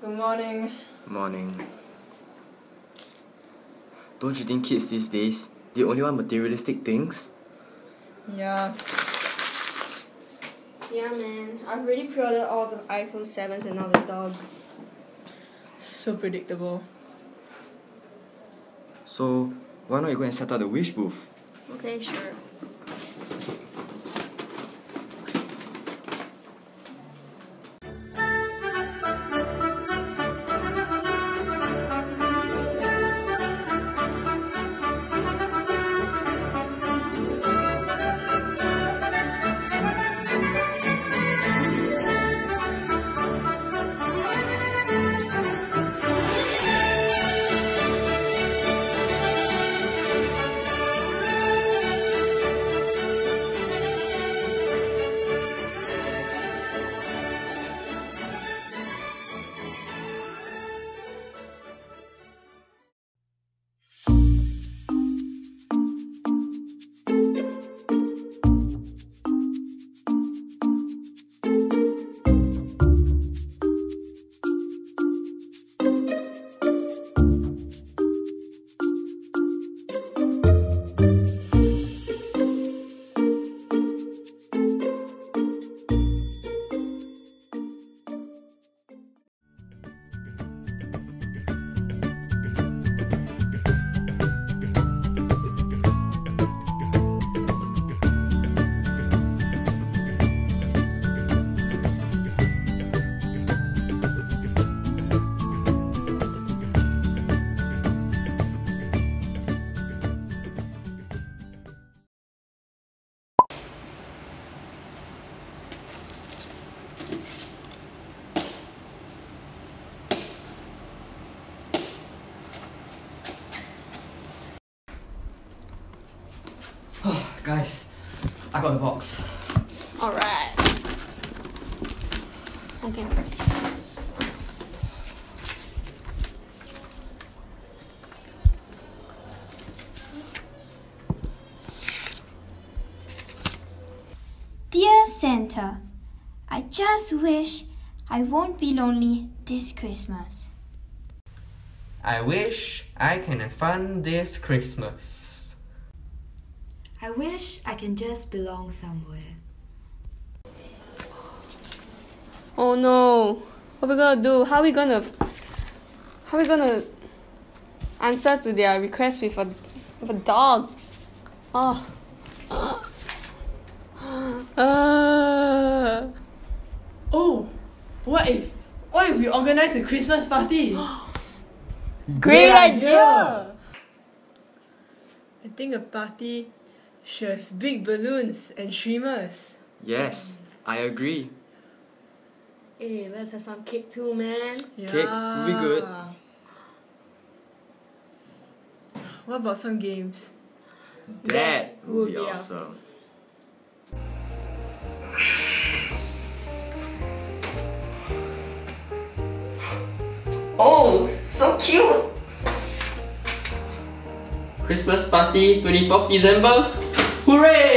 Good morning. Morning. Don't you think kids these days, they only want materialistic things? Yeah. Yeah, man. I've already pre-ordered all the iPhone 7s and all the dogs. So predictable. So, why not you go and set up the wish booth? Okay, sure. Guys, I got the box. Alright. Okay. Dear Santa, I just wish I won't be lonely this Christmas. I wish I can have fun this Christmas. I wish I can just belong somewhere. Oh no. What we gonna do? How we gonna how we gonna answer to their request with a with a dog? Oh. Uh. Oh, what if what if we organize a Christmas party? Great idea! I think a party should have big balloons and streamers. Yes, I agree. Hey, let's have some cake too, man. Yeah. Cakes will be good. What about some games? That would would be be awesome. Oh, so cute! Christmas party 24th December? Hooray!